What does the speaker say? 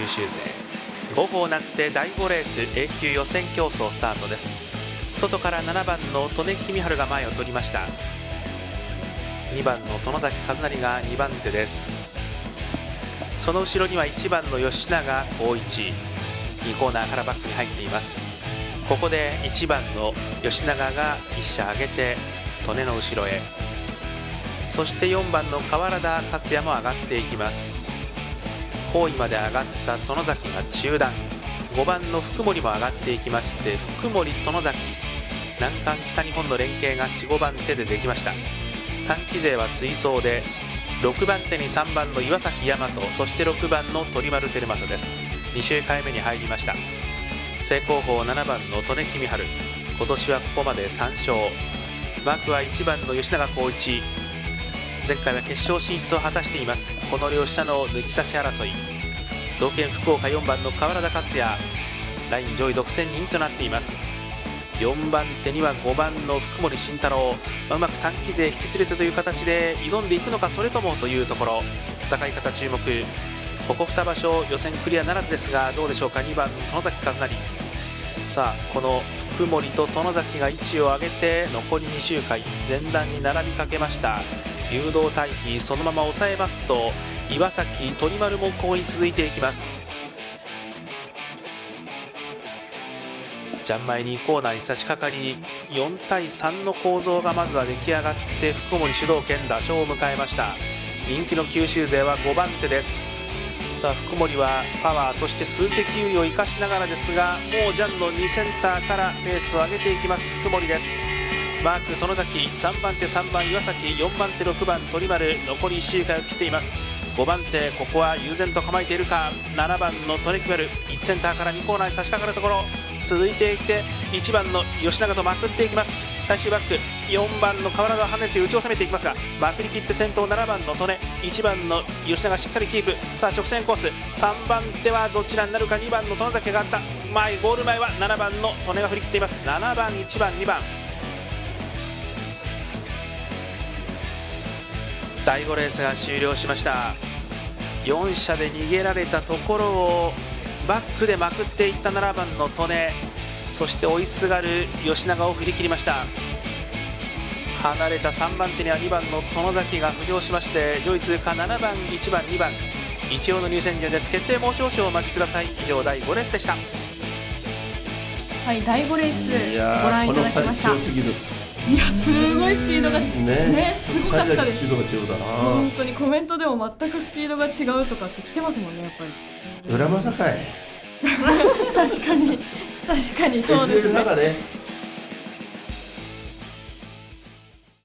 九州勢。5歩なって第5レース A 級予選競争スタートです。外から7番の利根君春が前を取りました。2番の殿崎和成が2番手です。その後ろには1番の吉永光一2コーナーからバックに入っています。ここで1番の吉永が1射上げて利根の後ろへ。そして4番の河原田達也も上がっていきます。方位まで上がった殿崎が中段。5番の福森も上がっていきまして福森殿崎。南韓北日本の連携が45番手でできました。短期勢は追走で6番手に3番の岩崎大和そして6番の鳥丸照正です。2周回目に入りました。正攻法7番の利根君春。今年はここまで3勝。マークは1番の吉永光一。前回は決勝進出を果たしています。この両者の抜き差し争い。同県福岡4番の河原田克也。ライン上位独占人気となっています。4番手には5番の福森慎太郎、まあ、うまく短期勢引き連れてという形で挑んでいくのかそれともというところ。戦い方注目。ここ2場所予選クリアならずですがどうでしょうか？2番殿崎和成。さあこの福森と殿崎が位置を上げて残り2周回前段に並びかけました。誘導待避そのまま抑えますと岩崎鳥丸もこうに続いていきます。ジャンマイ2コーナーに差し掛かり4対3の構造がまずは出来上がって福森主導権打賞を迎えました。人気の九州勢は5番手です。さあ福森はパワーそして数的優位を生かしながらですがもうジャンの2センターからペースを上げていきます。福森です。マーク殿崎3番手3番岩崎4番手6番鳥丸残り1周回を切っています。5番手ここは悠然と構えているか。7番のトネキメル1センターから2コーナーに差し掛かるところ。続いていって1番の吉永とまくっていきます。最終バック4番の河原が跳ねて打ち収めていきますがまくり切って先頭7番の利根1番の吉永しっかりキープ。さあ直線コース。3番手はどちらになるか。2番の殿崎があった。前ゴール前は7番の利根が振り切っています。7番1番2番。第5レースが終了しました。4車で逃げられたところをバックでまくっていった7番の利根そして追いすがる吉永を振り切りました。離れた3番手には2番の殿崎が浮上しまして上位通過7番1番2番。一応の入選順です。決定もう少々お待ちください。以上第5レースでした。はい第5レースご覧いただきましたいやすごいスピードがね。ねすごかったです。スピードが違うだな。本当にコメントでも全くスピードが違うとかって来てますもんねやっぱり。裏まさかい確かに。確かにそうですね。ね